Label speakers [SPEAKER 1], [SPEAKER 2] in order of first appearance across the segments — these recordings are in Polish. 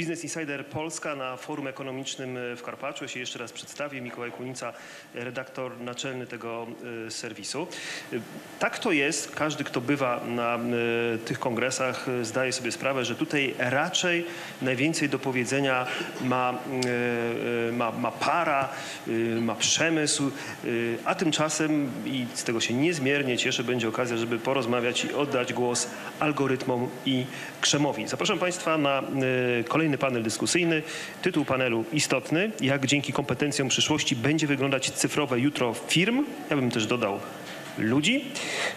[SPEAKER 1] Business Insider Polska na forum ekonomicznym w Karpaczu. Ja się jeszcze raz przedstawię. Mikołaj Kunica, redaktor naczelny tego e, serwisu. E, Tak to jest. Każdy, kto bywa na e, tych kongresach, e, zdaje sobie sprawę, że tutaj raczej najwięcej do powiedzenia ma, e, e, ma, ma para, e, ma przemysł, e, a tymczasem, i z tego się niezmiernie cieszę, będzie okazja, żeby porozmawiać i oddać głos algorytmom i krzemowi. Zapraszam Państwa na e, kolejny panel dyskusyjny. Tytuł panelu istotny, jak dzięki kompetencjom przyszłości będzie wyglądać cyfrowe jutro firm. Ja bym też dodał ludzi,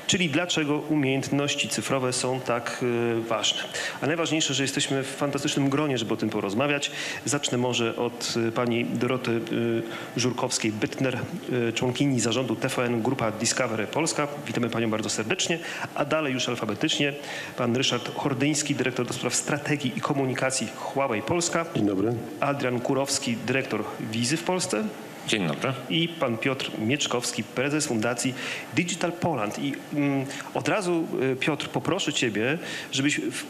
[SPEAKER 1] czyli dlaczego umiejętności cyfrowe są tak e, ważne. A najważniejsze, że jesteśmy w fantastycznym gronie, żeby o tym porozmawiać. Zacznę może od e, pani Doroty e, Żurkowskiej-Bytner, członkini zarządu TVN Grupa Discovery Polska. Witamy panią bardzo serdecznie. A dalej już alfabetycznie pan Ryszard Hordyński, dyrektor do spraw strategii i komunikacji Huawei Polska.
[SPEAKER 2] Dzień dobry.
[SPEAKER 1] Adrian Kurowski, dyrektor Wizy w Polsce
[SPEAKER 3] Dzień dobry.
[SPEAKER 1] i pan Piotr Mieczkowski, prezes Fundacji Digital Poland. I mm, od razu, y, Piotr, poproszę ciebie, żebyś w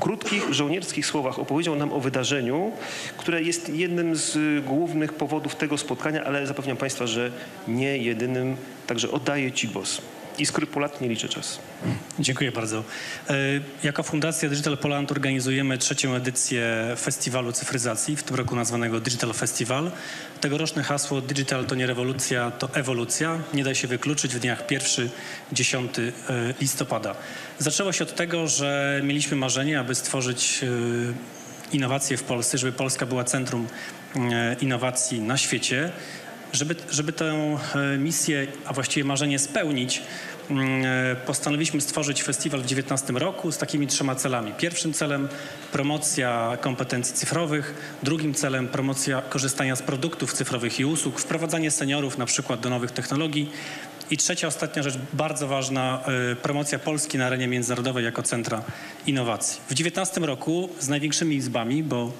[SPEAKER 1] krótkich, żołnierskich słowach opowiedział nam o wydarzeniu, które jest jednym z głównych powodów tego spotkania, ale zapewniam państwa, że nie jedynym. Także oddaję ci głos. I skrupulatnie liczę czas.
[SPEAKER 4] Dziękuję bardzo. E, Jako Fundacja Digital Poland organizujemy trzecią edycję Festiwalu Cyfryzacji, w tym roku nazwanego Digital Festival. Tegoroczne hasło Digital to nie rewolucja, to ewolucja. Nie da się wykluczyć w dniach 1-10 e, listopada. Zaczęło się od tego, że mieliśmy marzenie, aby stworzyć e, innowacje w Polsce, żeby Polska była centrum innowacji na świecie. Żeby, żeby tę e, misję, a właściwie marzenie spełnić, mm, e, postanowiliśmy stworzyć festiwal w 2019 roku z takimi trzema celami. Pierwszym celem promocja kompetencji cyfrowych, drugim celem promocja korzystania z produktów cyfrowych i usług, wprowadzanie seniorów na przykład do nowych technologii i trzecia, ostatnia rzecz, bardzo ważna, e, promocja Polski na arenie międzynarodowej jako centra innowacji. W 2019 roku z największymi izbami, bo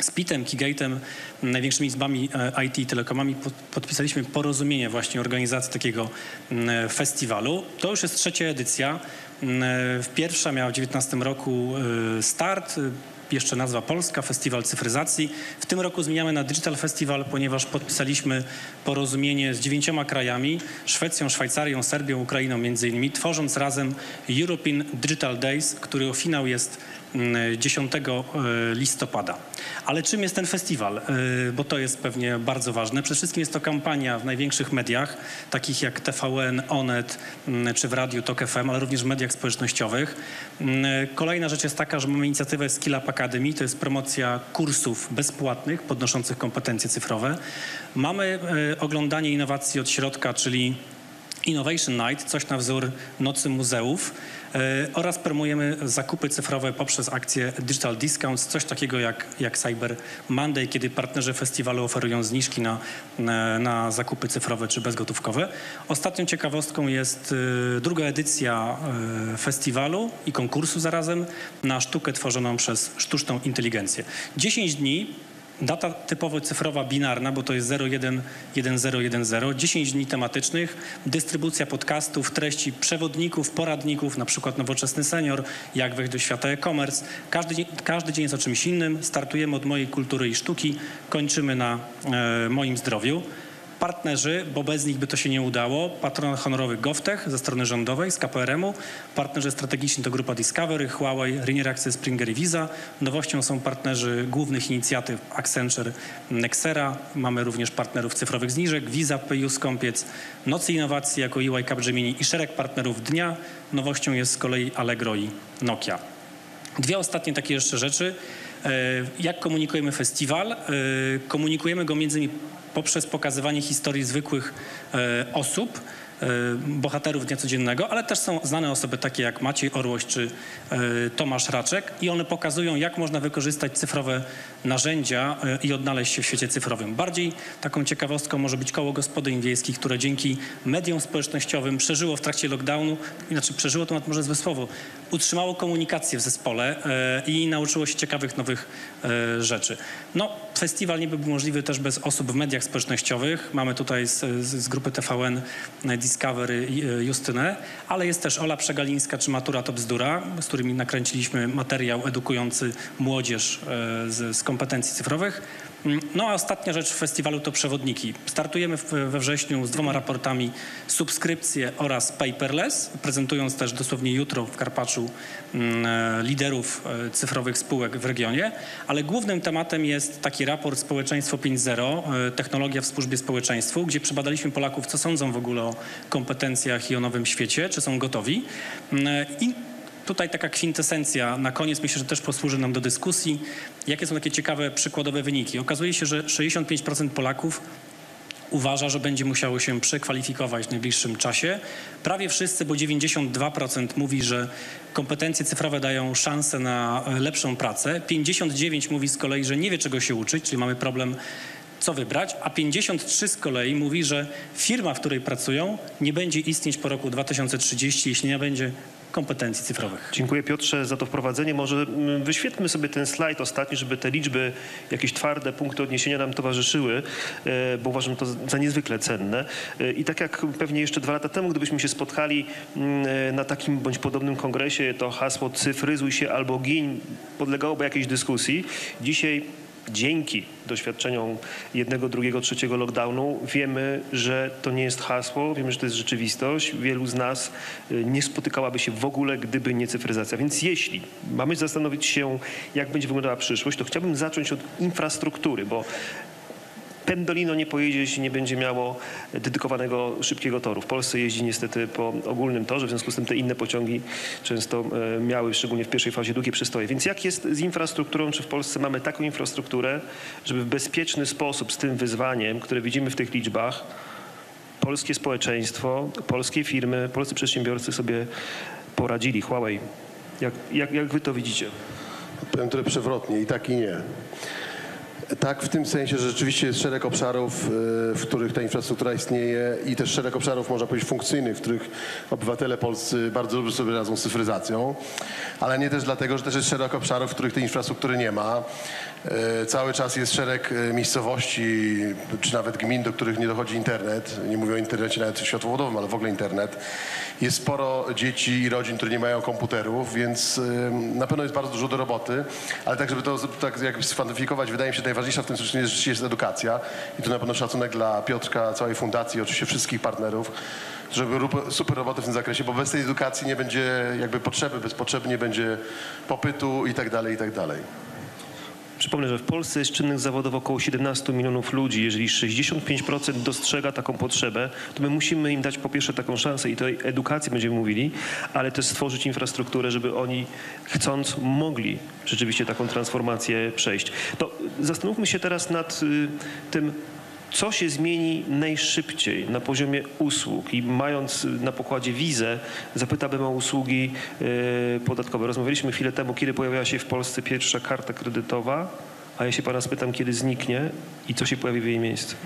[SPEAKER 4] z PIT-em, Keygate'em, największymi izbami e, IT i telekomami po- podpisaliśmy porozumienie właśnie organizacji takiego mm, festiwalu. To już jest trzecia edycja. Mm, Pierwsza miała w 2019 roku e, start, e, jeszcze nazwa Polska, Festiwal Cyfryzacji. W tym roku zmieniamy na Digital Festival, ponieważ podpisaliśmy porozumienie z dziewięcioma krajami, Szwecją, Szwajcarią, Serbią, Ukrainą między innymi, tworząc razem European Digital Days, którego finał jest 10 listopada. Ale czym jest ten festiwal? Y, Bo to jest pewnie bardzo ważne. Przede wszystkim jest to kampania w największych mediach, takich jak TVN, Onet mm, czy w radiu TOK FM, ale również w mediach społecznościowych. Mm, Kolejna rzecz jest taka, że mamy inicjatywę Skill Up Academy, to jest promocja kursów bezpłatnych podnoszących kompetencje cyfrowe. Mamy y, oglądanie innowacji od środka, czyli Innovation Night, coś na wzór Nocy Muzeów oraz promujemy zakupy cyfrowe poprzez akcję Digital Discounts, coś takiego jak, jak Cyber Monday, kiedy partnerzy festiwalu oferują zniżki na, na, na zakupy cyfrowe czy bezgotówkowe. Ostatnią ciekawostką jest e, druga edycja e, festiwalu i konkursu zarazem na sztukę tworzoną przez sztuczną inteligencję. 10 dni Data typowo cyfrowa, binarna, bo to jest 011010, 10 dni tematycznych, dystrybucja podcastów, treści przewodników, poradników, na przykład Nowoczesny Senior, jak wejść do świata e-commerce. Każdy, każdy dzień jest o czymś innym. Startujemy od mojej kultury i sztuki, kończymy na e, moim zdrowiu. Partnerzy, bo bez nich by to się nie udało, patron honorowy GovTech ze strony rządowej, z KPRM-u, partnerzy strategiczni to grupa Discovery, Huawei, Rainier Access, Springer i Visa. Nowością są partnerzy głównych inicjatyw Accenture, Nexera. Mamy również partnerów cyfrowych zniżek, Visa, PayU, Skąpiec, Nocy Innowacji jako EY Capgemini i szereg partnerów dnia. Nowością jest z kolei Allegro i Nokia. Dwie ostatnie takie jeszcze rzeczy. E, Jak komunikujemy festiwal? E, Komunikujemy go między innymi poprzez pokazywanie historii zwykłych e, osób, e, bohaterów dnia codziennego, ale też są znane osoby takie jak Maciej Orłoś czy e, Tomasz Raczek i one pokazują, jak można wykorzystać cyfrowe narzędzia i odnaleźć się w świecie cyfrowym. Bardziej taką ciekawostką może być koło gospodyń wiejskich, które dzięki mediom społecznościowym przeżyło w trakcie lockdownu, znaczy przeżyło to nawet może złe słowo, utrzymało komunikację w zespole i nauczyło się ciekawych nowych rzeczy. No, Festiwal nie byłby możliwy też bez osób w mediach społecznościowych. Mamy tutaj z, z, grupy TVN Discovery e, Justynę, ale jest też Ola Przegalińska czy Matura to bzdura, z którymi nakręciliśmy materiał edukujący młodzież e, z, z kompetencji cyfrowych. No a ostatnia rzecz w festiwalu to przewodniki. Startujemy we wrześniu z dwoma raportami subskrypcje oraz paperless, prezentując też dosłownie jutro w Karpaczu mm, e, liderów e, cyfrowych spółek w regionie, ale głównym tematem jest taki raport Społeczeństwo 5.0, e, technologia w służbie społeczeństwu, gdzie przebadaliśmy Polaków, co sądzą w ogóle o kompetencjach i o nowym świecie, czy są gotowi. Mm, I Tutaj taka kwintesencja na koniec myślę, że też posłuży nam do dyskusji. Jakie są takie ciekawe przykładowe wyniki? Okazuje się, że 65% Polaków uważa, że będzie musiało się przekwalifikować w najbliższym czasie. Prawie wszyscy, bo 92% mówi, że kompetencje cyfrowe dają szansę na lepszą pracę. 59 mówi z kolei, że nie wie czego się uczyć, czyli mamy problem co wybrać, a 53 z kolei mówi, że firma, w której pracują, nie będzie istnieć po roku 2030, jeśli nie będzie kompetencji cyfrowych.
[SPEAKER 1] Dziękuję Piotrze za to wprowadzenie. Może wyświetlmy sobie ten slajd ostatni, żeby te liczby, jakieś twarde punkty odniesienia nam towarzyszyły, e, bo uważam to za niezwykle cenne. E, I tak jak pewnie jeszcze dwa lata temu, gdybyśmy się spotkali e, na takim bądź podobnym kongresie, to hasło cyfryzuj się albo giń podlegałoby jakiejś dyskusji. Dzisiaj dzięki doświadczeniom jednego, drugiego, trzeciego lockdownu wiemy, że to nie jest hasło, wiemy, że to jest rzeczywistość. Wielu z nas y, nie spotykałaby się w ogóle, gdyby nie cyfryzacja. Więc jeśli mamy zastanowić się, jak będzie wyglądała przyszłość, to chciałbym zacząć od infrastruktury, bo Pendolino nie pojedzie, jeśli nie będzie miało dedykowanego szybkiego toru. W Polsce jeździ niestety po ogólnym torze, w związku z tym te inne pociągi często e, miały, szczególnie w pierwszej fazie, długie przystoje. Więc jak jest z infrastrukturą? Czy w Polsce mamy taką infrastrukturę, żeby w bezpieczny sposób z tym wyzwaniem, które widzimy w tych liczbach, polskie społeczeństwo, polskie firmy, polscy przedsiębiorcy sobie poradzili? Huawei, jak, jak, jak wy to widzicie?
[SPEAKER 2] Powiem trochę przewrotnie, i tak i nie. Tak, w tym sensie, że rzeczywiście jest szereg obszarów, y, w których ta infrastruktura istnieje i też szereg obszarów, można powiedzieć, funkcyjnych, w których obywatele polscy bardzo dobrze sobie radzą z cyfryzacją, ale nie też dlatego, że też jest szereg obszarów, w których tej infrastruktury nie ma. Y, Cały czas jest szereg y, miejscowości, czy nawet gmin, do których nie dochodzi internet. Nie mówię o internecie nawet światłowodowym, ale w ogóle internet. Jest sporo dzieci i rodzin, które nie mają komputerów, więc y, na pewno jest bardzo dużo do roboty, ale tak, żeby to tak jakby skwantyfikować, wydaje mi się, najważniejsza w tym rzeczywiście jest, jest edukacja. I tu na pewno szacunek dla Piotrka, całej fundacji, oczywiście wszystkich partnerów, żeby super roboty w tym zakresie, bo bez tej edukacji nie będzie jakby potrzeby, bez potrzeby nie będzie popytu i tak dalej, i tak dalej.
[SPEAKER 1] Przypomnę, że w Polsce jest czynnych zawodowo około 17 milionów ludzi. Jeżeli 65% dostrzega taką potrzebę, to my musimy im dać po pierwsze taką szansę i tej edukacji będziemy mówili, ale też stworzyć infrastrukturę, żeby oni chcąc mogli rzeczywiście taką transformację przejść. To zastanówmy się teraz nad y, tym, co się zmieni najszybciej na poziomie usług i mając na pokładzie wizę, zapytałbym o usługi e, podatkowe. Rozmawialiśmy chwilę temu, kiedy pojawiła się w Polsce pierwsza karta kredytowa, a ja się pana spytam, kiedy zniknie i co się pojawi w jej miejscu.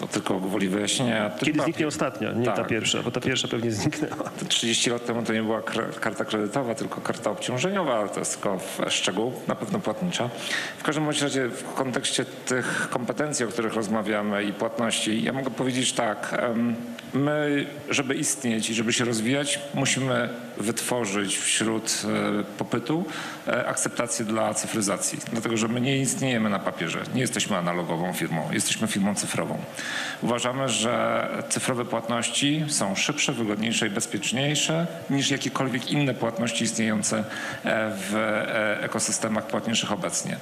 [SPEAKER 3] To tylko gwoli wyjaśnienia.
[SPEAKER 1] Kiedy zniknie ostatnia, nie ta
[SPEAKER 3] Tak.
[SPEAKER 1] pierwsza, bo ta pierwsza pewnie zniknęła.
[SPEAKER 3] 30 lat temu to nie była karta kredytowa, tylko karta obciążeniowa, ale to jest tylko szczegół, na pewno płatnicza. W każdym bądź razie w kontekście tych kompetencji, o których rozmawiamy i płatności, ja mogę powiedzieć tak, my, żeby istnieć i żeby się rozwijać, musimy wytworzyć wśród e, popytu e, akceptację dla cyfryzacji. Dlatego, że my nie istniejemy na papierze, nie jesteśmy analogową firmą, jesteśmy firmą cyfrową. Uważamy, że cyfrowe płatności są szybsze, wygodniejsze i bezpieczniejsze niż jakiekolwiek inne płatności istniejące e, w ekosystemach płatniczych obecnie.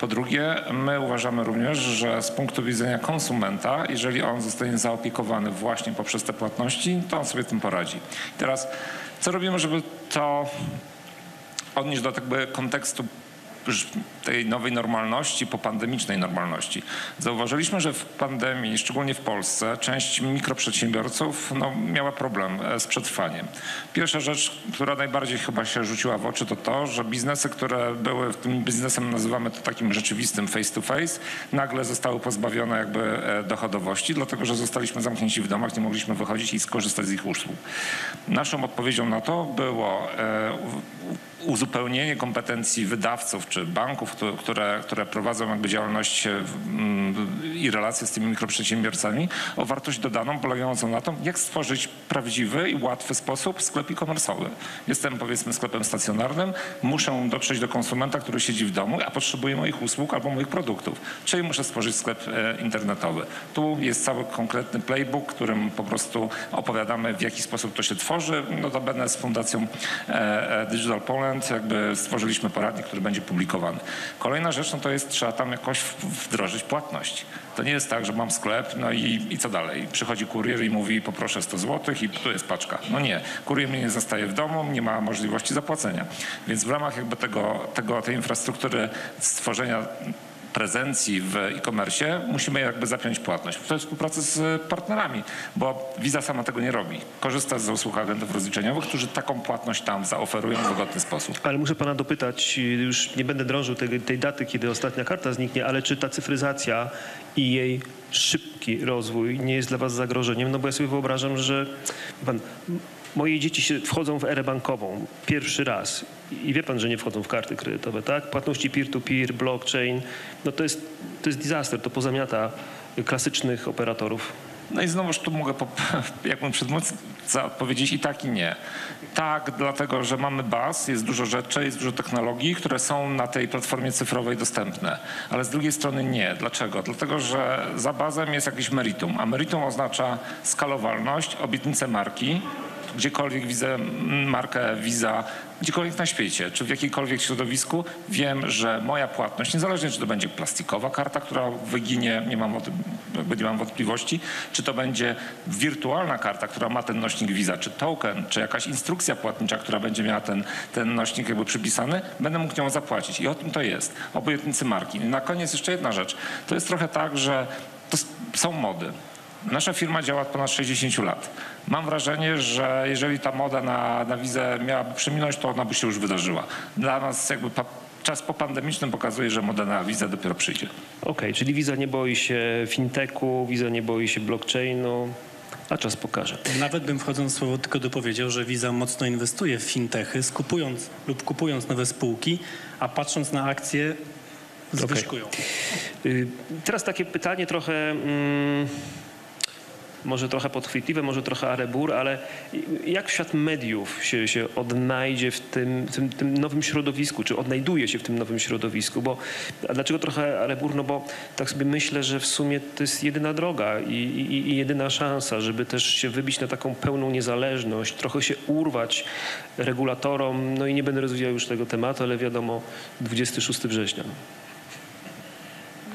[SPEAKER 3] Po drugie, my uważamy również, że z punktu widzenia konsumenta, jeżeli on zostanie zaopiekowany właśnie poprzez te płatności, to on sobie tym poradzi. Teraz, co robimy, żeby to odnieść do jakby kontekstu tej nowej normalności, popandemicznej normalności. Zauważyliśmy, że w pandemii, szczególnie w Polsce, część mikroprzedsiębiorców no, miała problem e, z przetrwaniem. Pierwsza rzecz, która najbardziej chyba się rzuciła w oczy, to to, że biznesy, które były, tym biznesem nazywamy to takim rzeczywistym face to face, nagle zostały pozbawione jakby e, dochodowości, dlatego że zostaliśmy zamknięci w domach, nie mogliśmy wychodzić i skorzystać z ich usług. Naszą odpowiedzią na to było e, uzupełnienie kompetencji wydawców czy banków, które, które prowadzą jakby działalność e, mm, i relacje z tymi mikroprzedsiębiorcami o wartość dodaną polegającą na tym, jak stworzyć prawdziwy i łatwy sposób sklep e-commerce'owy. Jestem powiedzmy sklepem stacjonarnym, muszę dotrzeć do konsumenta, który siedzi w domu, a potrzebuje moich usług albo moich produktów. Czyli muszę stworzyć sklep e, internetowy. Tu jest cały konkretny playbook, którym po prostu opowiadamy, w jaki sposób to się tworzy. Notabene z Fundacją e, Digital Poland jakby stworzyliśmy poradnik, który będzie publikowany. Kolejna rzecz no to jest, trzeba tam jakoś wdrożyć płatność. To nie jest tak, że mam sklep, no i, i co dalej? Przychodzi kurier i mówi poproszę 100 zł i tu jest paczka. No nie, kurier mnie nie zostaje w domu, nie ma możliwości zapłacenia. Więc w ramach jakby tego, tego tej infrastruktury stworzenia prezencji w e-commerce musimy jakby zapiąć płatność. To jest współpraca z partnerami, bo Visa sama tego nie robi. Korzysta z usług agentów rozliczeniowych, którzy taką płatność tam zaoferują w wygodny sposób.
[SPEAKER 1] Ale muszę pana dopytać, już nie będę drążył tej, tej daty, kiedy ostatnia karta zniknie, ale czy ta cyfryzacja i jej szybki rozwój nie jest dla was zagrożeniem? No bo ja sobie wyobrażam, że pan, moje dzieci się wchodzą w erę bankową pierwszy raz i wie pan, że nie wchodzą w karty kredytowe, tak? Płatności peer-to-peer, blockchain, no to jest, to jest disaster, to pozamiata klasycznych operatorów.
[SPEAKER 3] No i znowuż tu mogę, jak mój przedmówca, odpowiedzieć i tak i nie. Tak, dlatego, że mamy baz, jest dużo rzeczy, jest dużo technologii, które są na tej platformie cyfrowej dostępne. Ale z drugiej strony nie. Dlaczego? Dlatego, że za bazem jest jakieś meritum, a meritum oznacza skalowalność, obietnicę marki, gdziekolwiek widzę markę Visa, gdziekolwiek na świecie, czy w jakikolwiek środowisku, wiem, że moja płatność, niezależnie czy to będzie plastikowa karta, która wyginie, nie mam, o tym, nie mam wątpliwości, czy to będzie wirtualna karta, która ma ten nośnik Visa, czy token, czy jakaś instrukcja płatnicza, która będzie miała ten, ten nośnik jakby przypisany, będę mógł nią zapłacić. I o tym to jest, o obietnicy marki. I na koniec jeszcze jedna rzecz. To jest trochę tak, że to są mody. Nasza firma działa od ponad 60 lat. Mam wrażenie, że jeżeli ta moda na, na wizę miałaby przeminąć, to ona by się już wydarzyła. Dla nas jakby pa, czas popandemiczny pokazuje, że moda na wizę dopiero przyjdzie.
[SPEAKER 1] Okej, czyli Visa nie boi się fintechu, Visa nie boi się blockchainu, a czas pokaże.
[SPEAKER 4] Nawet bym wchodząc w słowo tylko dopowiedział, że Visa mocno inwestuje w fintechy, skupując lub kupując nowe spółki, a patrząc na akcje zwyżkują.
[SPEAKER 1] Y, Teraz takie pytanie trochę, mm, może trochę podchwytliwe, może trochę arebur, ale jak świat mediów się, się odnajdzie w tym, tym, tym nowym środowisku, czy odnajduje się w tym nowym środowisku? Bo, a dlaczego trochę arebur? No bo tak sobie myślę, że w sumie to jest jedyna droga i, i, i jedyna szansa, żeby też się wybić na taką pełną niezależność, trochę się urwać regulatorom, no i nie będę rozwijał już tego tematu, ale wiadomo, 26 września.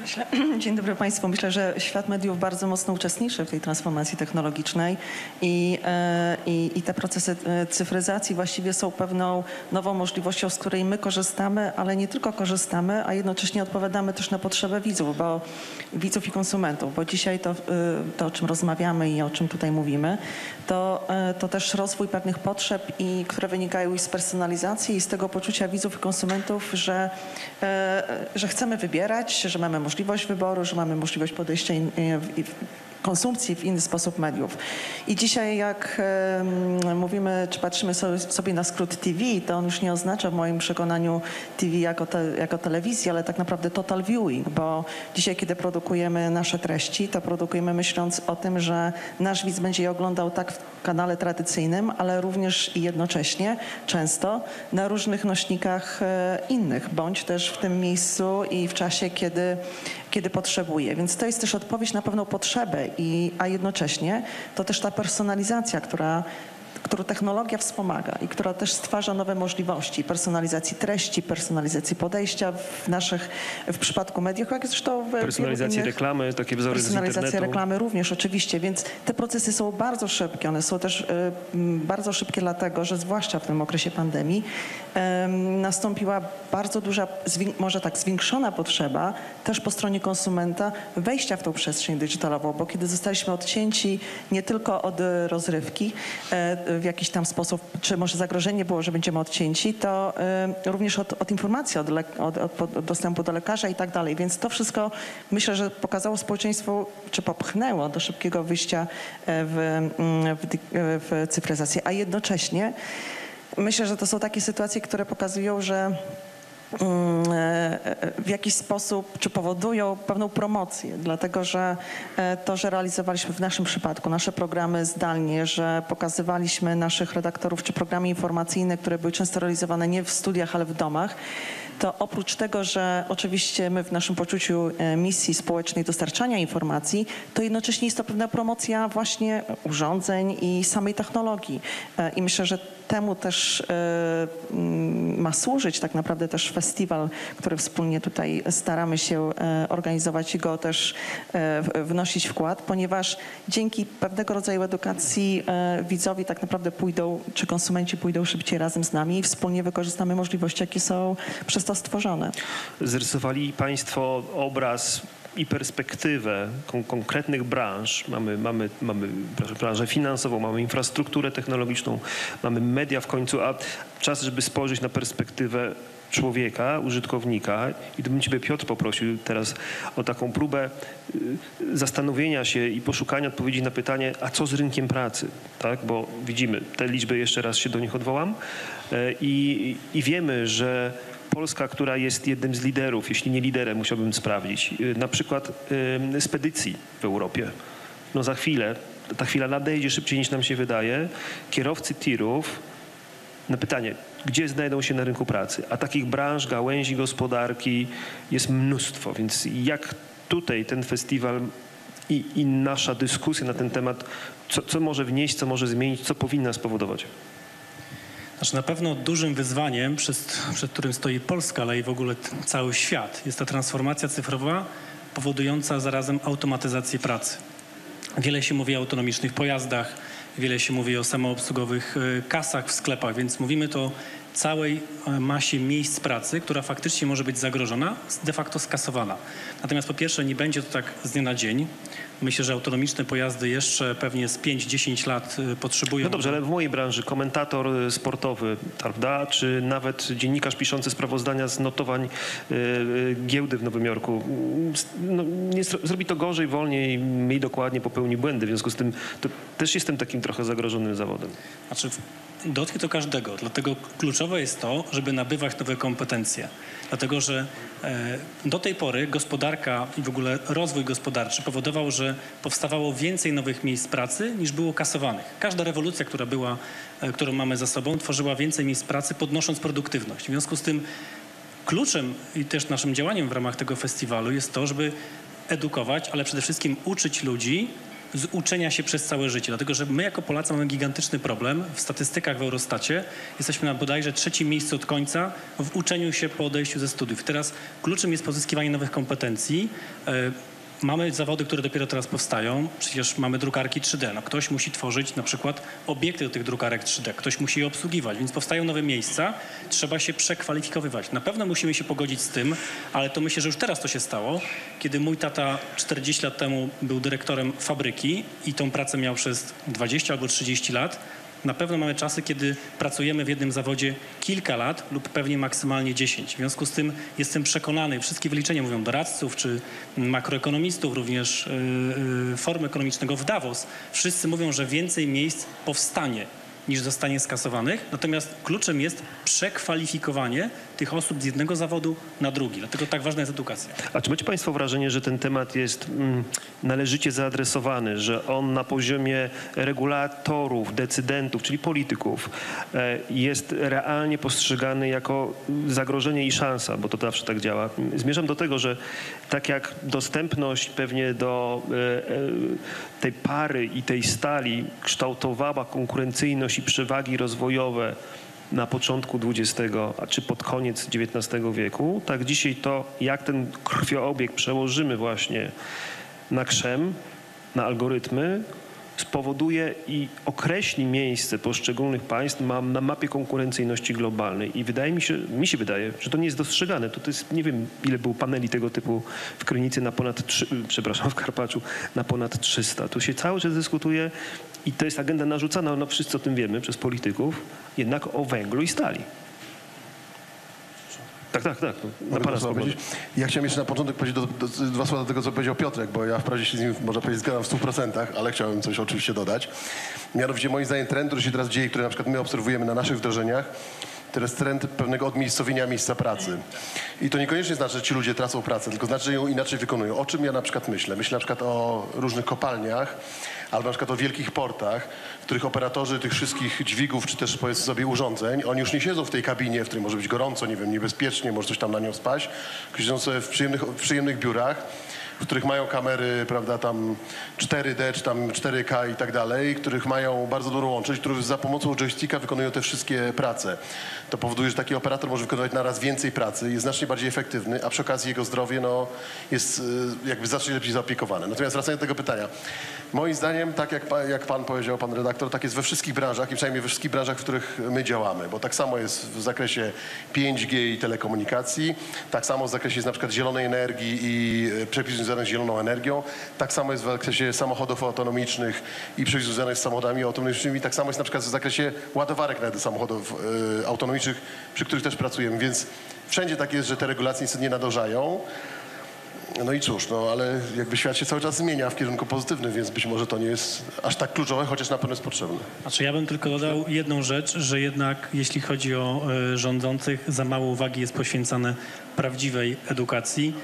[SPEAKER 5] Myślę, dzień dobry Państwu. Myślę, że świat mediów bardzo mocno uczestniczy w tej transformacji technologicznej i, e, i, i te procesy e, cyfryzacji właściwie są pewną nową możliwością, z której my korzystamy, ale nie tylko korzystamy, a jednocześnie odpowiadamy też na potrzeby widzów, bo widzów i konsumentów, bo dzisiaj to, e, to o czym rozmawiamy i o czym tutaj mówimy, to, to też rozwój pewnych potrzeb, i, które wynikają i z personalizacji i z tego poczucia widzów i konsumentów, że, że chcemy wybierać, że mamy możliwość wyboru, że mamy możliwość podejścia in, w, konsumpcji w inny sposób mediów. I dzisiaj jak mówimy, czy patrzymy so, sobie na skrót TV, to on już nie oznacza w moim przekonaniu TV jako, te, jako telewizję, ale tak naprawdę total viewing, bo dzisiaj kiedy produkujemy nasze treści, to produkujemy myśląc o tym, że nasz widz będzie je oglądał tak w kanale tradycyjnym, ale również i jednocześnie często na różnych nośnikach e, innych, bądź też w tym miejscu i w czasie, kiedy kiedy potrzebuje. Więc to jest też odpowiedź na pewną potrzebę, i, a jednocześnie to też ta personalizacja, która którą technologia wspomaga i która też stwarza nowe możliwości personalizacji treści, personalizacji podejścia w naszych, w przypadku mediów, jak zresztą w
[SPEAKER 1] Personalizacji
[SPEAKER 5] innych-
[SPEAKER 1] reklamy, takie wzory
[SPEAKER 5] Personalizacja reklamy również oczywiście, więc te procesy są bardzo szybkie. One są też y, bardzo szybkie dlatego, że zwłaszcza w tym okresie pandemii em, nastąpiła bardzo duża, może tak zwiększona potrzeba też po stronie konsumenta wejścia w tą przestrzeń digitalową, bo kiedy zostaliśmy odcięci nie tylko od y, rozrywki e, w jakiś tam sposób, czy może zagrożenie było, że będziemy odcięci, to y, również od, od informacji, od, od, od, dostępu do lekarza i tak dalej. Więc to wszystko myślę, że pokazało społeczeństwu, czy popchnęło do szybkiego wyjścia e, w, mm, w, e, w cyfryzację, a jednocześnie myślę, że to są takie sytuacje, które pokazują, że w jakiś sposób, czy powodują pewną promocję, dlatego że e, to, że realizowaliśmy w naszym przypadku nasze programy zdalnie, że pokazywaliśmy naszych redaktorów, czy programy informacyjne, które były często realizowane nie w studiach, ale w domach, to oprócz tego, że oczywiście my w naszym poczuciu e, misji społecznej dostarczania informacji, to jednocześnie jest to pewna promocja właśnie urządzeń i samej technologii. E, I myślę, że temu też e, ma służyć tak naprawdę też festiwal, który wspólnie tutaj staramy się organizować i go też wnosić wkład, ponieważ dzięki pewnego rodzaju edukacji widzowie tak naprawdę pójdą, czy konsumenci pójdą szybciej razem z nami i wspólnie wykorzystamy możliwości, jakie są przez stworzone.
[SPEAKER 1] Zrysowali Państwo obraz i perspektywę kon- konkretnych branż. Mamy, mamy, mamy branżę finansową, mamy infrastrukturę technologiczną, mamy media w końcu, a czas, żeby spojrzeć na perspektywę człowieka, użytkownika. I gdybym Ciebie, Piotr, poprosił teraz o taką próbę y, zastanowienia się i poszukania odpowiedzi na pytanie, a co z rynkiem pracy? Tak? Bo widzimy te liczby, jeszcze raz się do nich odwołam, e, i, i wiemy, że Polska, która jest jednym z liderów, jeśli nie liderem, musiałbym sprawdzić, y, na przykład y, spedycji w Europie. No za chwilę, ta chwila nadejdzie szybciej niż nam się wydaje. Kierowcy tirów, na pytanie, gdzie znajdą się na rynku pracy? A takich branż, gałęzi gospodarki jest mnóstwo, więc jak tutaj ten festiwal i, i nasza dyskusja na ten temat, co, co może wnieść, co może zmienić, co powinna spowodować?
[SPEAKER 4] Znaczy na pewno dużym wyzwaniem, przed, przed którym stoi Polska, ale i w ogóle cały świat, jest ta transformacja cyfrowa powodująca zarazem automatyzację pracy. Wiele się mówi o autonomicznych pojazdach, wiele się mówi o samoobsługowych e, kasach w sklepach, więc mówimy to całej e, masie miejsc pracy, która faktycznie może być zagrożona, de facto skasowana. Natomiast po pierwsze nie będzie to tak z dnia na dzień. Myślę, że autonomiczne pojazdy jeszcze pewnie z 5-10 lat e, potrzebują
[SPEAKER 1] No dobrze, ale w mojej branży komentator y, sportowy, prawda, czy nawet dziennikarz piszący sprawozdania z notowań y, y, giełdy w Nowym Jorku, mm, no, nie, zro- zrobi to gorzej, wolniej, mniej dokładnie, popełni błędy. W związku z tym to też jestem takim trochę zagrożonym zawodem.
[SPEAKER 4] Znaczy, dotknie to każdego, dlatego kluczowe jest to, żeby nabywać nowe kompetencje. Dlatego, że e, do tej pory gospodarka i w ogóle rozwój gospodarczy powodował, że powstawało więcej nowych miejsc pracy niż było kasowanych. Każda rewolucja, która była, e, którą mamy za sobą, tworzyła więcej miejsc pracy, podnosząc produktywność. W związku z tym kluczem i też naszym działaniem w ramach tego festiwalu jest to, żeby edukować, ale przede wszystkim uczyć ludzi z uczenia się przez całe życie. Dlatego, że my jako Polacy mamy gigantyczny problem. W statystykach w Eurostacie jesteśmy na bodajże trzecim miejscu od końca w uczeniu się po odejściu ze studiów. Teraz kluczem jest pozyskiwanie nowych kompetencji. Mamy zawody, które dopiero teraz powstają. Przecież mamy drukarki 3D. No, ktoś musi tworzyć na przykład obiekty do tych drukarek 3D. Ktoś musi je obsługiwać, więc powstają nowe miejsca. Trzeba się przekwalifikowywać. Na pewno musimy się pogodzić z tym, ale to myślę, że już teraz to się stało, kiedy mój tata 40 lat temu był dyrektorem fabryki i tą pracę miał przez 20 albo 30 lat. Na pewno mamy czasy, kiedy pracujemy w jednym zawodzie kilka lat lub pewnie maksymalnie 10. W związku z tym jestem przekonany, wszystkie wyliczenia mówią doradców czy makroekonomistów, również yy, forum ekonomicznego w Davos. Wszyscy mówią, że więcej miejsc powstanie niż zostanie skasowanych. Natomiast kluczem jest przekwalifikowanie tych osób z jednego zawodu na drugi. Dlatego tak ważna jest edukacja.
[SPEAKER 1] A czy macie Państwo wrażenie, że ten temat jest mm, należycie zaadresowany, że on na poziomie regulatorów, decydentów, czyli polityków, e, jest realnie postrzegany jako zagrożenie i szansa, bo to zawsze tak działa. Zmierzam do tego, że tak jak dostępność pewnie do e, e, tej pary i tej stali kształtowała konkurencyjność i przewagi rozwojowe na początku XX, a czy pod koniec XIX wieku, tak dzisiaj to, jak ten krwioobieg przełożymy właśnie na krzem, na algorytmy, spowoduje i określi miejsce poszczególnych państw na mapie konkurencyjności globalnej. I wydaje mi się, mi się wydaje, że to nie jest dostrzegane. To, to jest, nie wiem, ile było paneli tego typu w Krynicy na ponad, trzy, przepraszam, w Karpaczu na ponad 300. Tu się cały czas dyskutuje i to jest agenda narzucana, no wszyscy o tym wiemy, przez polityków, jednak o węglu i stali. Tak, tak, tak. Na pana
[SPEAKER 2] powiedzieć? Ja chciałem jeszcze na początek powiedzieć do, do, dwa słowa do tego, co powiedział Piotrek, bo ja wprawdzie się z nim, można powiedzieć, zgadzam w 100%, ale chciałem coś oczywiście dodać. Mianowicie moim zdaniem trend, który się teraz dzieje, który na przykład my obserwujemy na naszych wdrożeniach, To jest trend pewnego odmiejscowienia miejsca pracy. I to niekoniecznie znaczy, że ci ludzie tracą pracę, tylko znaczy, że ją inaczej wykonują. O czym ja na przykład myślę? Myślę na przykład o różnych kopalniach, albo na przykład o wielkich portach, w których operatorzy tych wszystkich dźwigów, czy też powiedzmy sobie urządzeń, oni już nie siedzą w tej kabinie, w której może być gorąco, nie wiem, niebezpiecznie, może coś tam na nią spaść, siedzą sobie w przyjemnych, w przyjemnych biurach, w których mają kamery, prawda, tam 4D czy tam 4K i tak dalej, których mają bardzo dużo łączyć, które za pomocą joysticka wykonują te wszystkie prace. To powoduje, że taki operator może wykonywać naraz więcej pracy, jest znacznie bardziej efektywny, a przy okazji jego zdrowie no, jest y, jakby znacznie lepiej zaopiekowane. Natomiast wracając do tego pytania. Moim zdaniem, tak jak, jak pan powiedział, pan redaktor, tak jest we wszystkich branżach i przynajmniej we wszystkich branżach, w których my działamy, bo tak samo jest w zakresie 5G i telekomunikacji, tak samo w zakresie jest na przykład zielonej energii i e, związanych z zieloną energią, tak samo jest w zakresie samochodów autonomicznych i przepisów związanych z samochodami autonomicznymi, tak samo jest na przykład w zakresie ładowarek nawet samochodów e, autonomicznych, przy których też pracujemy, więc wszędzie tak jest, że te regulacje niestety nie nadążają. No i cóż, no ale jakby świat się cały czas zmienia w kierunku pozytywnym, więc być może to nie jest aż tak kluczowe, chociaż na pewno jest potrzebne.
[SPEAKER 4] Znaczy ja bym tylko dodał jedną rzecz, że jednak jeśli chodzi o e, rządzących, za mało uwagi jest poświęcane prawdziwej edukacji.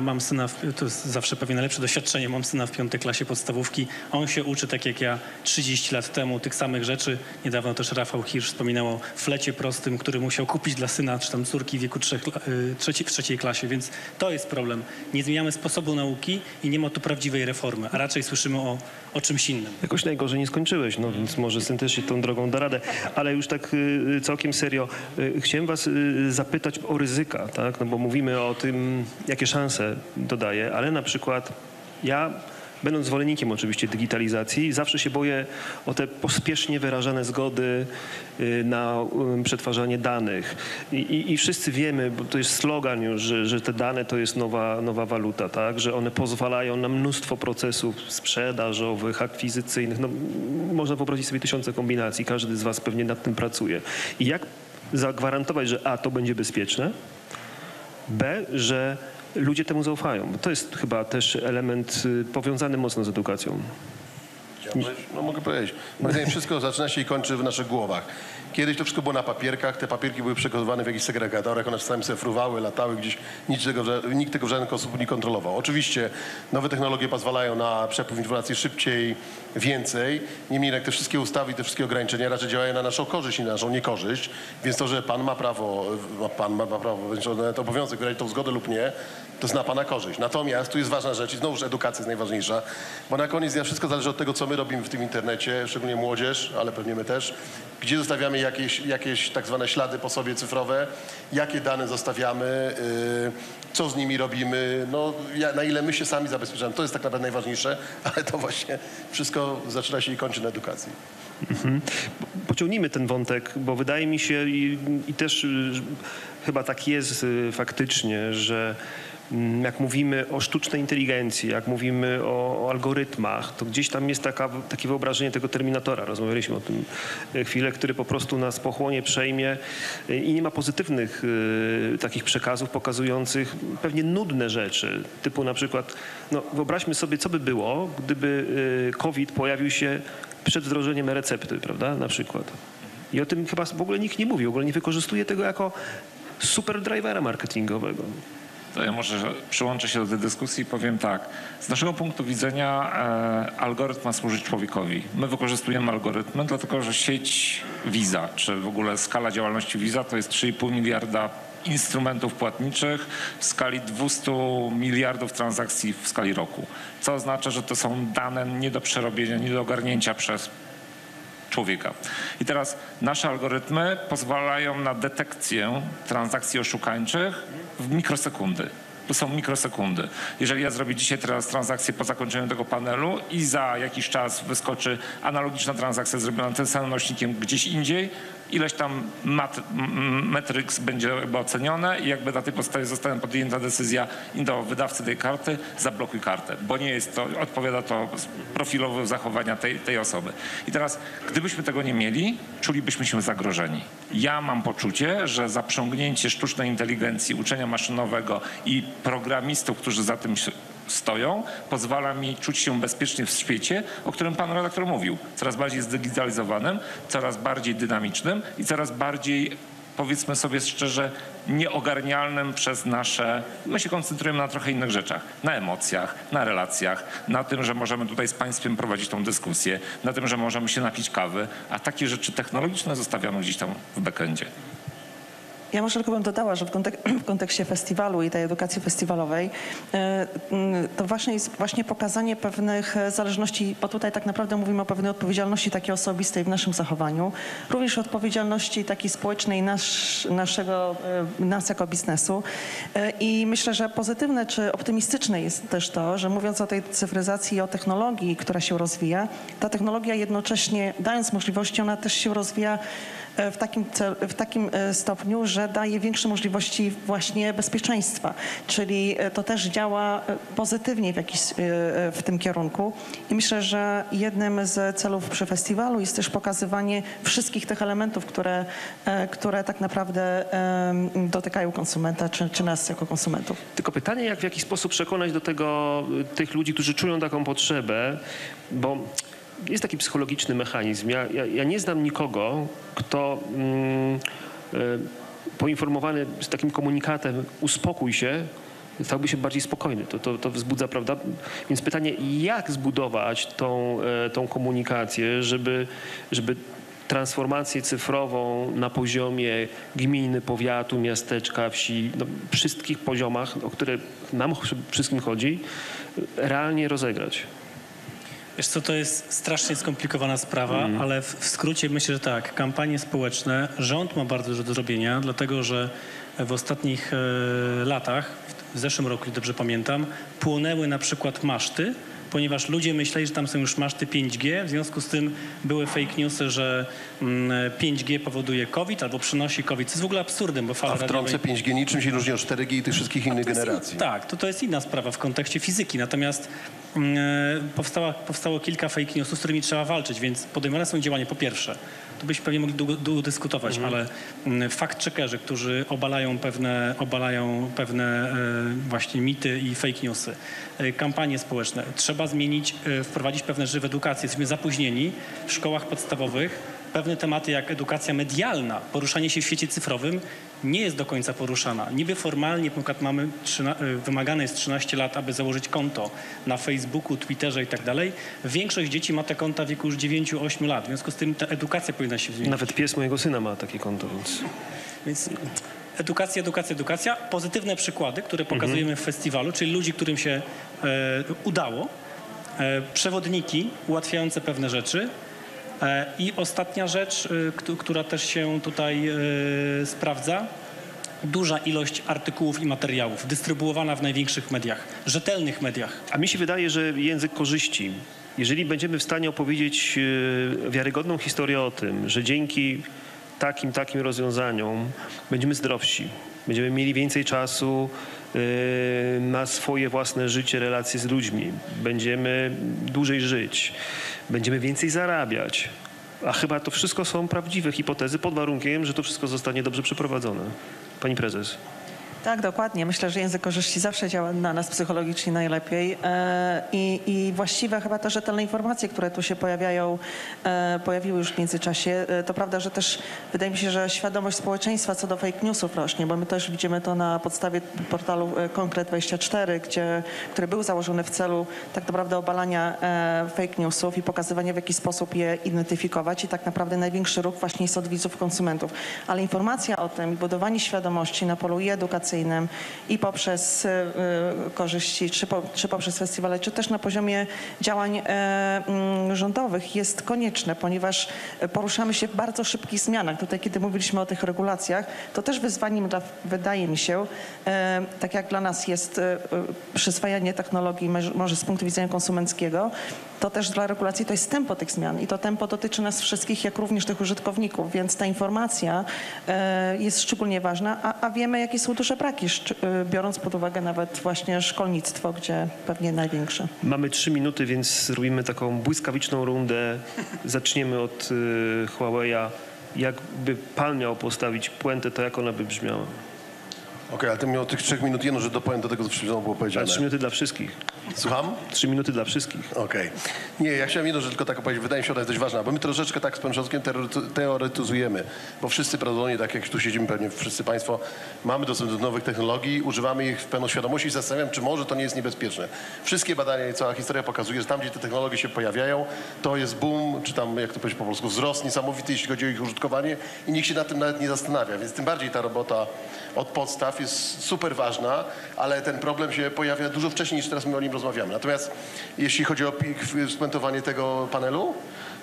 [SPEAKER 4] Mam syna, w, to jest zawsze pewnie najlepsze doświadczenie, mam syna w piątej klasie podstawówki. On się uczy tak jak ja 30 lat temu tych samych rzeczy. Niedawno też Rafał Hirsch wspominał o flecie prostym, który musiał kupić dla syna czy tam córki w wieku trzech, y, trzeci, w trzeciej klasie, więc to jest problem. Nie zmieniamy sposobu nauki i nie ma tu prawdziwej reformy, a raczej słyszymy o, o czymś innym.
[SPEAKER 1] Jakoś najgorzej nie skończyłeś, no więc może syn też się tą drogą da radę. Ale już tak y, całkiem serio, y, chciałem was y, zapytać o ryzyka, tak? No bo mówimy o tym, jakie szanse to daje, ale na przykład ja, będąc zwolennikiem oczywiście digitalizacji, zawsze się boję o te pospiesznie wyrażane zgody y, na y, przetwarzanie danych. I, i, I wszyscy wiemy, bo to jest slogan już, że, że te dane to jest nowa, nowa waluta, tak? Że one pozwalają na mnóstwo procesów sprzedażowych, akwizycyjnych. No, można wyobrazić sobie tysiące kombinacji, każdy z was pewnie nad tym pracuje. I jak zagwarantować, że A, to będzie bezpieczne, B, że ludzie temu zaufają. To jest chyba też element y, powiązany mocno z edukacją.
[SPEAKER 2] No mogę powiedzieć. Moim zdaniem wszystko zaczyna się i kończy w naszych głowach. Kiedyś to wszystko było na papierkach, te papierki były przechowywane w jakichś segregatorach, one czasami sobie fruwały, latały gdzieś, ża- nikt tego w żaden sposób nie kontrolował. Oczywiście nowe technologie pozwalają na przepływ informacji szybciej, więcej, niemniej jednak te wszystkie ustawy i te wszystkie ograniczenia raczej działają na naszą korzyść i na naszą niekorzyść, więc to, że pan ma prawo, pan ma, prawo, nawet obowiązek wyrazić tą zgodę lub nie, to jest na pana korzyść. Natomiast tu jest ważna rzecz i znowuż edukacja jest najważniejsza, bo na koniec dnia wszystko zależy od tego, co my robimy w tym internecie, szczególnie młodzież, ale pewnie my też, gdzie zostawiamy jakieś, jakieś tak zwane ślady po sobie cyfrowe, jakie dane zostawiamy, yy, co z nimi robimy, no, ja, na ile my się sami zabezpieczamy. To jest tak naprawdę najważniejsze, ale to właśnie wszystko zaczyna się i kończy na edukacji.
[SPEAKER 1] Pociągnijmy ten wątek, bo wydaje mi się i, i też y, chyba tak jest y, faktycznie, że jak mówimy o sztucznej inteligencji, jak mówimy o, o algorytmach, to gdzieś tam jest taka, takie wyobrażenie tego terminatora. Rozmawialiśmy o tym y, chwilę, który po prostu nas pochłonie, przejmie y, i nie ma pozytywnych y, takich przekazów pokazujących pewnie nudne rzeczy, typu na przykład, no wyobraźmy sobie, co by było, gdyby y, COVID pojawił się przed wdrożeniem recepty, prawda, na przykład. I o tym chyba w ogóle nikt nie mówi, w ogóle nie wykorzystuje tego jako super drivera marketingowego.
[SPEAKER 3] To ja może przyłączę się do tej dyskusji i powiem tak. Z naszego punktu widzenia e, algorytm ma służyć człowiekowi. My wykorzystujemy algorytmy, dlatego że sieć Visa, czy w ogóle skala działalności Visa to jest 3,5 miliarda instrumentów płatniczych w skali 200 miliardów transakcji w skali roku. Co oznacza, że to są dane nie do przerobienia, nie do ogarnięcia przez człowieka. I teraz nasze algorytmy pozwalają na detekcję transakcji oszukańczych w mikrosekundy. To są mikrosekundy. Jeżeli ja zrobię dzisiaj teraz transakcję po zakończeniu tego panelu i za jakiś czas wyskoczy analogiczna transakcja zrobiona tym samym nośnikiem gdzieś indziej, ileś tam mat, będzie ocenione i jakby na tej podstawie zostanie podjęta decyzja do wydawcy tej karty zablokuj kartę, bo nie jest to, odpowiada to profilowi zachowania tej, tej osoby. I teraz, gdybyśmy tego nie mieli, czulibyśmy się zagrożeni. Ja mam poczucie, że zaprzęgnięcie sztucznej inteligencji, uczenia maszynowego i programistów, którzy za tym stoją, pozwala mi czuć się bezpiecznie w świecie, o którym pan redaktor mówił. Coraz bardziej zdigitalizowanym, coraz bardziej dynamicznym i coraz bardziej powiedzmy sobie szczerze, nieogarnialnym przez nasze. My się koncentrujemy na trochę innych rzeczach. Na emocjach, na relacjach, na tym, że możemy tutaj z Państwem prowadzić tą dyskusję, na tym, że możemy się napić kawy, a takie rzeczy technologiczne zostawiamy gdzieś tam w backendzie.
[SPEAKER 5] Ja może tylko bym dodała, że w, kontek- w kontekście festiwalu i tej edukacji festiwalowej e, mm, to właśnie jest właśnie pokazanie pewnych e, zależności, bo tutaj tak naprawdę mówimy o pewnej odpowiedzialności takiej osobistej w naszym zachowaniu, również odpowiedzialności takiej społecznej nasz, naszego, e, nas jako biznesu. I myślę, że pozytywne czy optymistyczne jest też to, że mówiąc o tej cyfryzacji i o technologii, która się rozwija, ta technologia jednocześnie dając możliwości, ona też się rozwija w takim, cel, w takim e, stopniu, że daje większe możliwości właśnie bezpieczeństwa. Czyli e, to też działa e, pozytywnie w, jakiś, e, e, w tym kierunku. I myślę, że jednym z celów przy festiwalu jest też pokazywanie wszystkich tych elementów, które, e, które tak naprawdę dotykają konsumenta, czy, czy nas jako konsumentów.
[SPEAKER 1] Tylko pytanie, jak w jaki sposób przekonać do tego y, tych ludzi, którzy czują taką potrzebę, bo jest taki psychologiczny mechanizm. Ja, ja, ja nie znam nikogo, kto mm, y, poinformowany z takim komunikatem uspokój się, stałby się bardziej spokojny. To, to, to wzbudza, prawda? Więc pytanie, jak zbudować tą, e, tą komunikację, żeby, żeby transformację cyfrową na poziomie gminy, powiatu, miasteczka, wsi, no, wszystkich poziomach, o które nam wszystkim chodzi, realnie rozegrać.
[SPEAKER 4] Wiesz co, to jest strasznie skomplikowana sprawa, ale w, w skrócie myślę, że tak, kampanie społeczne, rząd ma bardzo dużo do zrobienia, dlatego że w ostatnich e, latach, w zeszłym roku, dobrze pamiętam, płonęły na przykład maszty, ponieważ ludzie myśleli, że tam są już maszty 5G, w związku z tym były fake newsy, że mm, 5G powoduje COVID albo przynosi COVID, co jest w ogóle absurdem, bo fala
[SPEAKER 2] A wtrącę
[SPEAKER 4] radiowej...
[SPEAKER 2] 5G niczym się różni od 4G i tych wszystkich innych generacji.
[SPEAKER 4] Tak, to, to jest inna sprawa w kontekście fizyki. Natomiast mm, e, powstała, powstało kilka fake newsów, z którymi trzeba walczyć, więc podejmowane są działania. Po pierwsze, tu byśmy pewnie mogli długo, długo dyskutować, ale mm, fact-checkerzy, którzy obalają pewne, obalają pewne e, właśnie mity i fake newsy, e, kampanie społeczne. Trzeba zmienić, e, wprowadzić pewne rzeczy w edukację. Jesteśmy zapóźnieni w szkołach podstawowych. Pewne tematy jak edukacja medialna, poruszanie się w świecie cyfrowym nie jest do końca poruszana. Niby formalnie na przykład mamy y, wymagane jest 13 lat, aby założyć konto na Facebooku, Twitterze i tak dalej. Większość dzieci ma te konta w wieku już 9-8 lat. W związku z tym ta edukacja powinna się zmienić.
[SPEAKER 1] Nawet pies mojego syna ma takie konto, więc...
[SPEAKER 4] Więc edukacja, edukacja, edukacja. Pozytywne przykłady, które pokazujemy w festiwalu, czyli ludzi, którym się e, udało. E, przewodniki ułatwiające pewne rzeczy. E, I ostatnia rzecz, e, któ- która też się tutaj e, sprawdza. Duża ilość artykułów i materiałów dystrybuowana w największych mediach, rzetelnych mediach.
[SPEAKER 1] A mi się wydaje, że język korzyści. Jeżeli będziemy w stanie opowiedzieć wiarygodną historię o tym, że dzięki takim, takim rozwiązaniom będziemy zdrowsi, będziemy mieli więcej czasu na swoje własne życie, relacje z ludźmi, będziemy dłużej żyć, będziemy więcej zarabiać. A chyba to wszystko są prawdziwe hipotezy pod warunkiem, że to wszystko zostanie dobrze przeprowadzone. Pani prezes.
[SPEAKER 5] Tak, dokładnie. Myślę, że język korzyści zawsze działa na nas psychologicznie najlepiej E, i, i właściwe chyba te rzetelne informacje, które tu się pojawiają, e, pojawiły już w międzyczasie. E, To prawda, że też wydaje mi się, że świadomość społeczeństwa co do fake newsów rośnie, bo my też widzimy to na podstawie portalu e, Konkret24, gdzie, który był założony w celu tak naprawdę obalania fake newsów i pokazywania w jaki sposób je identyfikować i tak naprawdę największy ruch właśnie jest od widzów konsumentów. Ale informacja o tym i budowanie świadomości na polu i i poprzez e, e, korzyści, czy, po, czy poprzez festiwale, czy też na poziomie działań e, mm, rządowych jest konieczne, ponieważ poruszamy się w bardzo szybkich zmianach. Tutaj, kiedy mówiliśmy o tych regulacjach, to też wyzwaniem dla, wydaje mi się, e, tak jak dla nas jest e, przyswajanie technologii, może z punktu widzenia konsumenckiego, to też dla regulacji to jest tempo tych zmian i to tempo dotyczy nas wszystkich, jak również tych użytkowników, więc ta informacja jest szczególnie ważna, a, a wiemy, jakie są duże braki, szcz- e, biorąc pod uwagę nawet właśnie szkolnictwo, gdzie pewnie największe.
[SPEAKER 1] Mamy trzy minuty, więc zrobimy taką błyskawiczną rundę. Zaczniemy od y, Huawei'a. Jakby pan miał postawić puentę, to jak ona by brzmiała?
[SPEAKER 2] Okej, ale ty miał tych trzech minut jedno, że dopowiem do tego, co przed chwilą było
[SPEAKER 1] Ale
[SPEAKER 2] powiedziane.
[SPEAKER 1] trzy minuty dla wszystkich.
[SPEAKER 2] Słucham?
[SPEAKER 1] Trzy minuty dla wszystkich.
[SPEAKER 2] Okej. Nie, ja chciałem jedno, że tylko tak powiedzieć, wydaje mi się, że ona jest dość ważna, bo my troszeczkę tak z panem teoretyzujemy, bo wszyscy prawdopodobnie, tak jak tu siedzimy pewnie wszyscy państwo, mamy dostęp do nowych technologii, używamy ich w pełną świadomości i zastanawiam, czy może to nie jest niebezpieczne. Wszystkie badania i cała historia pokazuje, że tam, gdzie te technologie się pojawiają, to jest boom, czy tam, jak to powiedzieć po polsku, wzrost niesamowity, jeśli chodzi o ich użytkowanie i nikt się nad tym nawet nie zastanawia, więc tym bardziej ta robota od podstaw jest super ważna, ale ten problem się pojawia dużo wcześniej niż teraz my o nim rozmawiamy. Natomiast jeśli chodzi o skomentowanie tego panelu,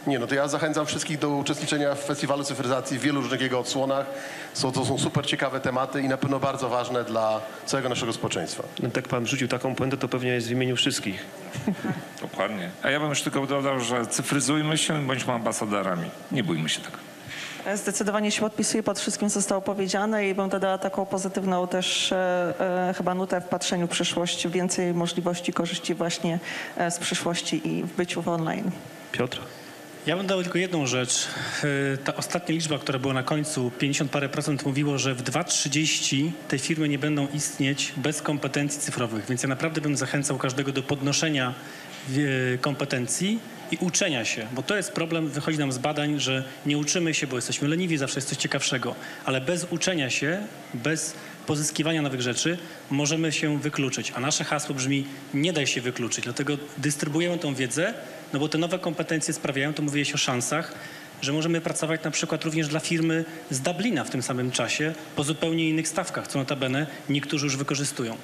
[SPEAKER 2] nie, no to ja zachęcam wszystkich do uczestniczenia w Festiwalu Cyfryzacji w wielu różnych jego odsłonach. Są, to są super ciekawe tematy i na pewno bardzo ważne dla całego naszego społeczeństwa.
[SPEAKER 1] No, tak pan rzucił taką puentę, to pewnie jest w imieniu wszystkich.
[SPEAKER 3] Dokładnie. A ja bym już tylko dodał, że cyfryzujmy się bądźmy ambasadorami. Nie bójmy się tego.
[SPEAKER 5] Zdecydowanie się podpisuję pod wszystkim, co zostało powiedziane i bym dodała taką pozytywną też e, e, chyba nutę w patrzeniu w przyszłość, więcej możliwości, korzyści właśnie e, z przyszłości i w byciu w online.
[SPEAKER 1] Piotr?
[SPEAKER 4] Ja bym dał tylko jedną rzecz. E, Ta ostatnia liczba, która była na końcu, 50 parę procent mówiło, że w 2.30 te firmy nie będą istnieć bez kompetencji cyfrowych. Więc ja naprawdę bym zachęcał każdego do podnoszenia kompetencji i uczenia się, bo to jest problem, wychodzi nam z badań, że nie uczymy się, bo jesteśmy leniwi, zawsze jest coś ciekawszego, ale bez uczenia się, bez pozyskiwania nowych rzeczy możemy się wykluczyć. A nasze hasło brzmi nie daj się wykluczyć, dlatego dystrybuujemy tą wiedzę, no bo te nowe kompetencje sprawiają, to mówiłeś o szansach, że możemy pracować na przykład również dla firmy z Dublina w tym samym czasie po zupełnie innych stawkach, co notabene niektórzy już wykorzystują.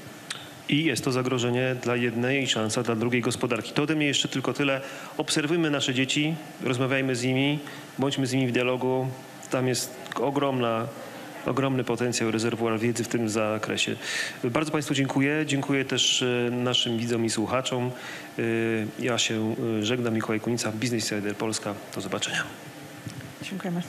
[SPEAKER 1] I jest to zagrożenie dla jednej i szansa dla drugiej gospodarki. To ode mnie jeszcze tylko tyle. Obserwujmy nasze dzieci, rozmawiajmy z nimi, bądźmy z nimi w dialogu. Tam jest ogromna, ogromny potencjał, rezerwuar wiedzy w tym zakresie. Bardzo Państwu dziękuję. Dziękuję też e, naszym widzom i słuchaczom. E, Ja się e, żegnam. Mikołaj Kunica, Business Insider Polska. Do zobaczenia.
[SPEAKER 5] Dziękujemy.